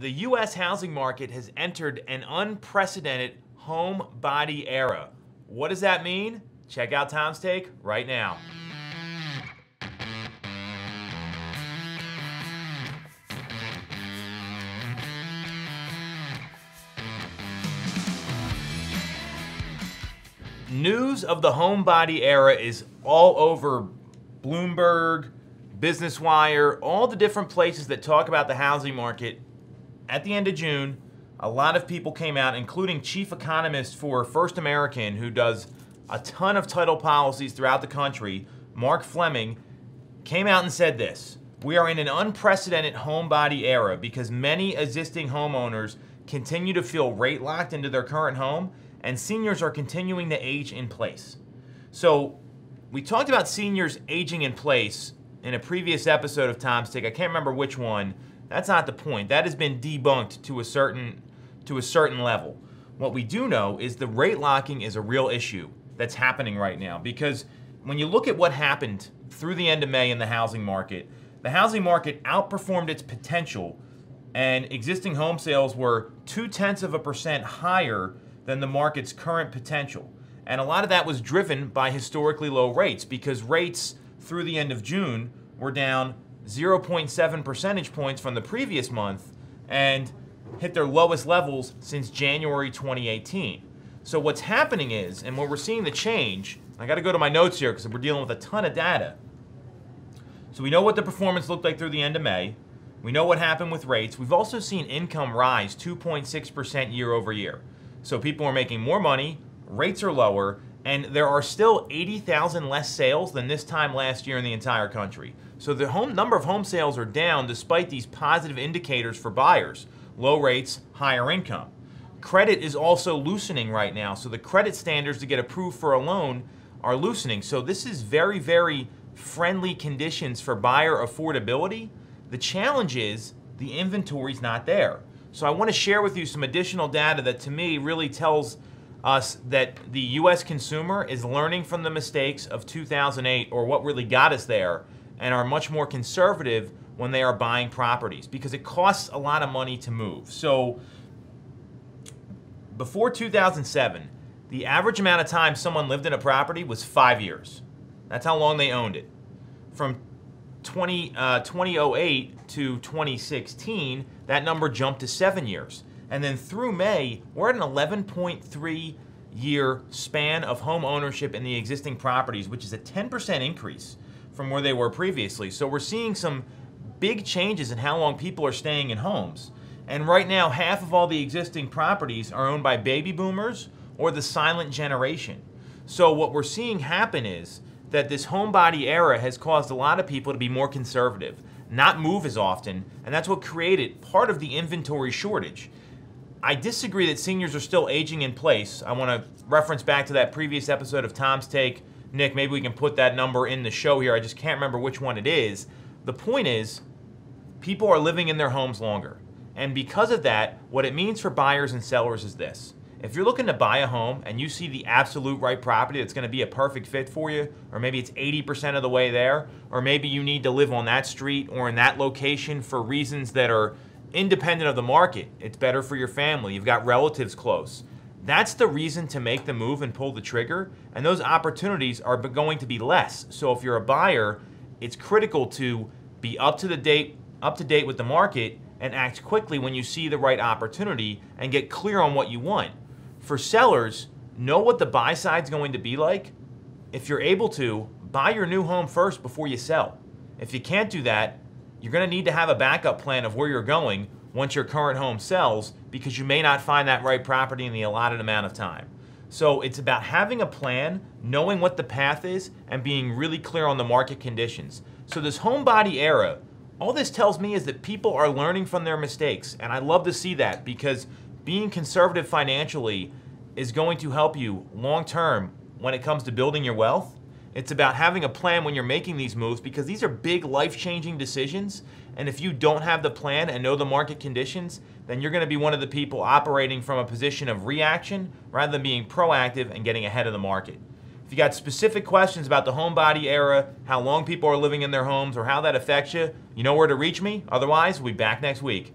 the U.S. housing market has entered an unprecedented home body era. What does that mean? Check out Tom's take right now. News of the home body era is all over Bloomberg, Business Wire, all the different places that talk about the housing market. At the end of June, a lot of people came out, including chief economist for First American, who does a ton of title policies throughout the country, Mark Fleming, came out and said this We are in an unprecedented home body era because many existing homeowners continue to feel rate locked into their current home and seniors are continuing to age in place. So, we talked about seniors aging in place in a previous episode of Tom's Take. I can't remember which one. That's not the point. That has been debunked to a certain to a certain level. What we do know is the rate locking is a real issue that's happening right now because when you look at what happened through the end of May in the housing market, the housing market outperformed its potential and existing home sales were two tenths of a percent higher than the market's current potential. And a lot of that was driven by historically low rates because rates through the end of June were down 0.7 percentage points from the previous month and hit their lowest levels since January 2018. So what's happening is, and where we're seeing the change, I got to go to my notes here because we're dealing with a ton of data. So we know what the performance looked like through the end of May. We know what happened with rates. We've also seen income rise 2.6% year over year. So people are making more money, rates are lower, and there are still 80,000 less sales than this time last year in the entire country. So the home number of home sales are down despite these positive indicators for buyers, low rates, higher income. Credit is also loosening right now. So the credit standards to get approved for a loan are loosening. So this is very very friendly conditions for buyer affordability. The challenge is the inventory's not there. So I want to share with you some additional data that to me really tells us that the US consumer is learning from the mistakes of 2008 or what really got us there and are much more conservative when they are buying properties because it costs a lot of money to move. So before 2007, the average amount of time someone lived in a property was five years. That's how long they owned it. From 20, uh, 2008 to 2016, that number jumped to seven years. And then through May, we're at an 11.3 year span of home ownership in the existing properties, which is a 10% increase from where they were previously. So we're seeing some big changes in how long people are staying in homes. And right now, half of all the existing properties are owned by baby boomers or the silent generation. So what we're seeing happen is that this homebody era has caused a lot of people to be more conservative, not move as often, and that's what created part of the inventory shortage. I disagree that seniors are still aging in place. I want to reference back to that previous episode of Tom's Take. Nick, maybe we can put that number in the show here. I just can't remember which one it is. The point is, people are living in their homes longer. And because of that, what it means for buyers and sellers is this if you're looking to buy a home and you see the absolute right property that's going to be a perfect fit for you, or maybe it's 80% of the way there, or maybe you need to live on that street or in that location for reasons that are independent of the market, it's better for your family, you've got relatives close. That's the reason to make the move and pull the trigger, and those opportunities are going to be less. So if you're a buyer, it's critical to be up to the date, up to date with the market and act quickly when you see the right opportunity and get clear on what you want for sellers, know what the buy side's going to be like. If you're able to, buy your new home first before you sell. If you can't do that, you're going to need to have a backup plan of where you're going once your current home sells because you may not find that right property in the allotted amount of time. So it's about having a plan, knowing what the path is, and being really clear on the market conditions. So this homebody era, all this tells me is that people are learning from their mistakes. And I love to see that because being conservative financially is going to help you long term when it comes to building your wealth. It's about having a plan when you're making these moves because these are big life changing decisions. And if you don't have the plan and know the market conditions, then you're going to be one of the people operating from a position of reaction rather than being proactive and getting ahead of the market. If you got specific questions about the homebody era, how long people are living in their homes, or how that affects you, you know where to reach me. Otherwise, we'll be back next week.